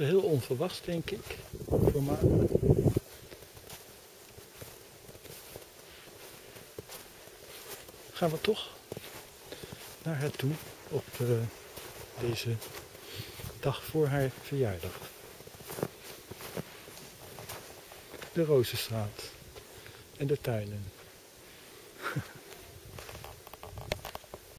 Heel onverwacht, denk ik, voor mij. Gaan we toch naar haar toe op uh, deze dag voor haar verjaardag. De Rozenstraat en de tuinen.